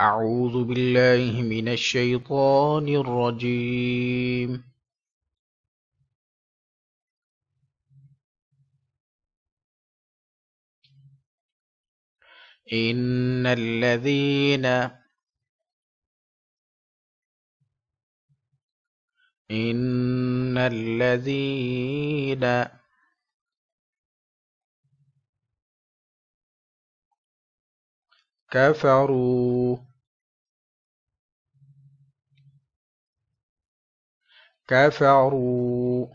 أعوذ بالله من الشيطان الرجيم. إن الذين إن الذين كفروا كفروا.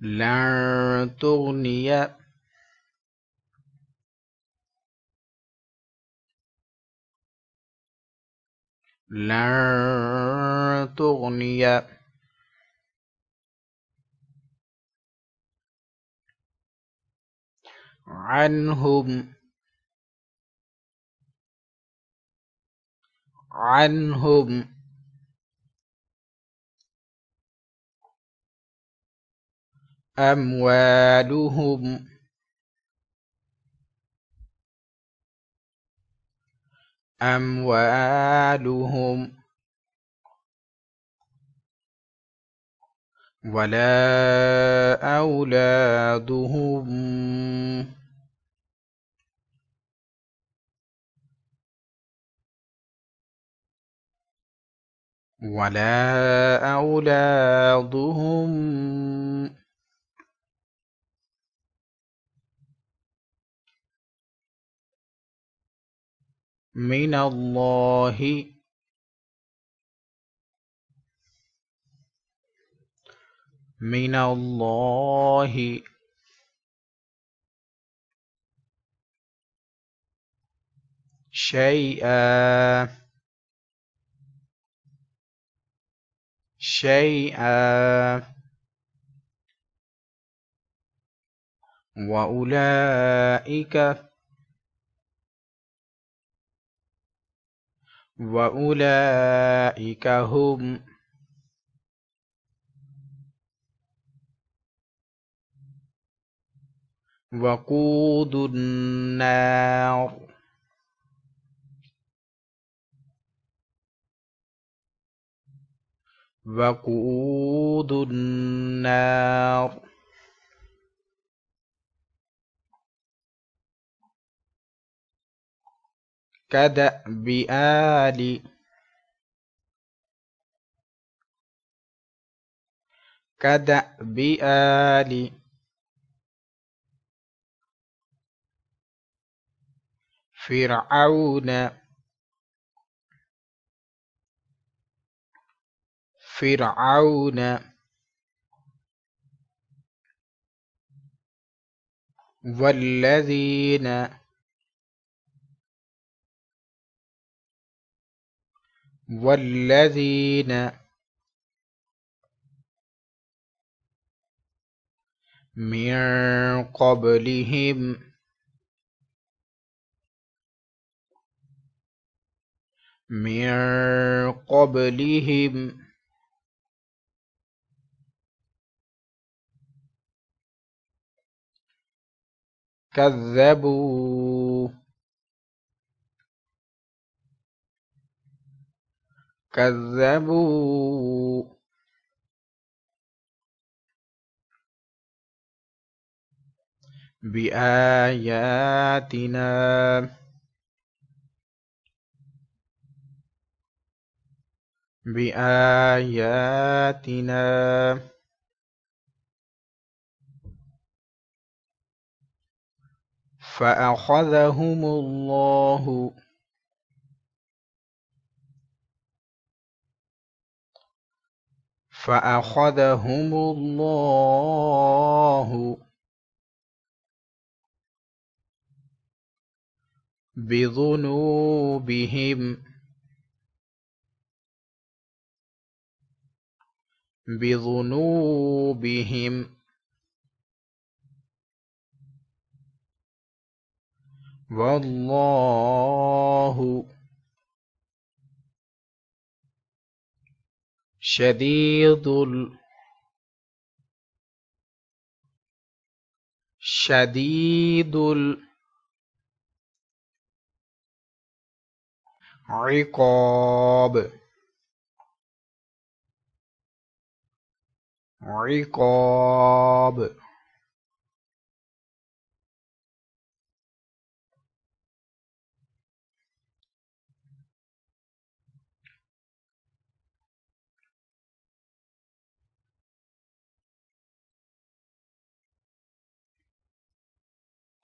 لن تغني. لن تغني. عنهم عنهم. أموالهم. أموالهم. ولا أولادهم. ولا أولادهم. من الله. من الله. شيئا. شيئا وأولئك وأولئك هم وقود النار. وقود النار. كدأب آل كدأب آل فرعون فرعون والذين والذين من قبلهم من قبلهم كذبوا. كذبوا. بآياتنا. بآياتنا. فأخذهم الله. فأخذهم الله بذنوبهم بذنوبهم والله شديد شديد العقاب. عقاب.